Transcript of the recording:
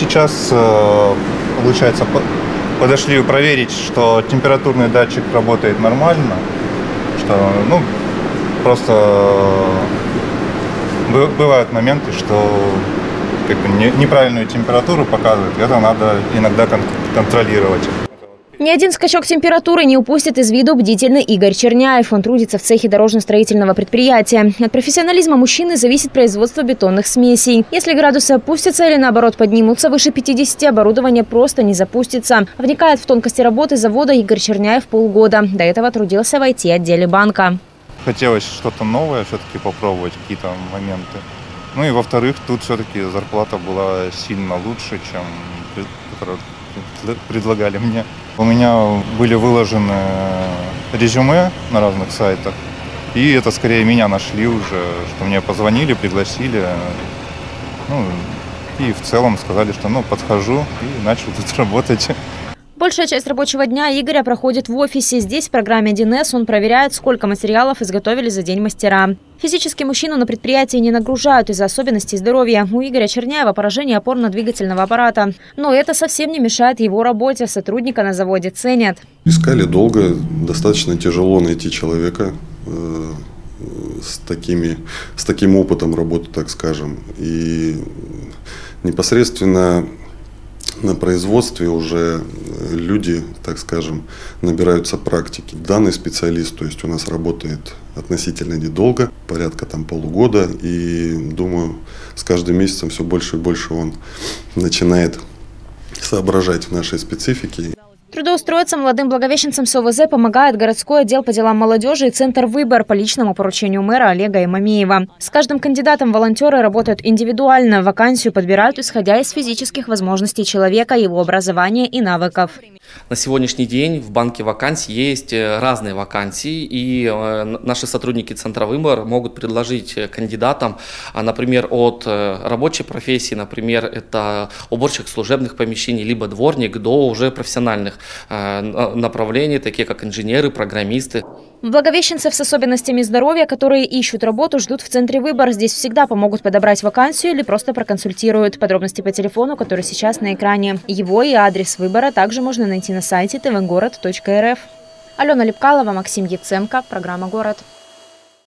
сейчас, э, получается, по- подошли проверить, что температурный датчик работает нормально, что, ну, просто э, бы- бывают моменты, что как бы не- неправильную температуру показывает, это надо иногда кон- контролировать. Ни один скачок температуры не упустит из виду бдительный Игорь Черняев. Он трудится в цехе дорожно-строительного предприятия. От профессионализма мужчины зависит производство бетонных смесей. Если градусы опустятся или наоборот поднимутся выше 50, оборудование просто не запустится. Вникает в тонкости работы завода Игорь Черняев полгода. До этого трудился в IT-отделе банка. Хотелось что-то новое все-таки попробовать, какие-то моменты. Ну и во-вторых, тут все-таки зарплата была сильно лучше, чем предлагали мне. У меня были выложены резюме на разных сайтах, и это скорее меня нашли уже, что мне позвонили, пригласили. Ну, и в целом сказали, что ну подхожу и начал тут работать. Большая часть рабочего дня Игоря проходит в офисе. Здесь в программе 1С он проверяет, сколько материалов изготовили за день мастера. Физически мужчину на предприятии не нагружают из-за особенностей здоровья. У Игоря Черняева поражение опорно-двигательного аппарата. Но это совсем не мешает его работе. Сотрудника на заводе ценят. Искали долго, достаточно тяжело найти человека э, с, такими, с таким опытом работы, так скажем. И непосредственно на производстве уже э, люди, так скажем, набираются практики. Данный специалист, то есть у нас работает относительно недолго, порядка там полугода, и думаю, с каждым месяцем все больше и больше он начинает соображать в нашей специфике. Трудоустроиться молодым благовещенцам с ОВЗ помогает городской отдел по делам молодежи и Центр «Выбор» по личному поручению мэра Олега Имамеева. С каждым кандидатом волонтеры работают индивидуально. Вакансию подбирают, исходя из физических возможностей человека, его образования и навыков. На сегодняшний день в банке вакансий есть э, разные вакансии, и э, наши сотрудники Центра Выбор могут предложить э, кандидатам, а, например, от рабочей профессии, например, это уборщик служебных помещений, либо дворник, до уже профессиональных на- направлений, такие как инженеры, программисты. Благовещенцев с особенностями здоровья, которые ищут работу, ждут в Центре «Выбор». Здесь всегда помогут подобрать вакансию или просто проконсультируют. Подробности по телефону, который сейчас на экране. Его и адрес выбора также можно найти на сайте tvgород.рф. Алена Лепкалова, Максим Яценко. Программа «Город».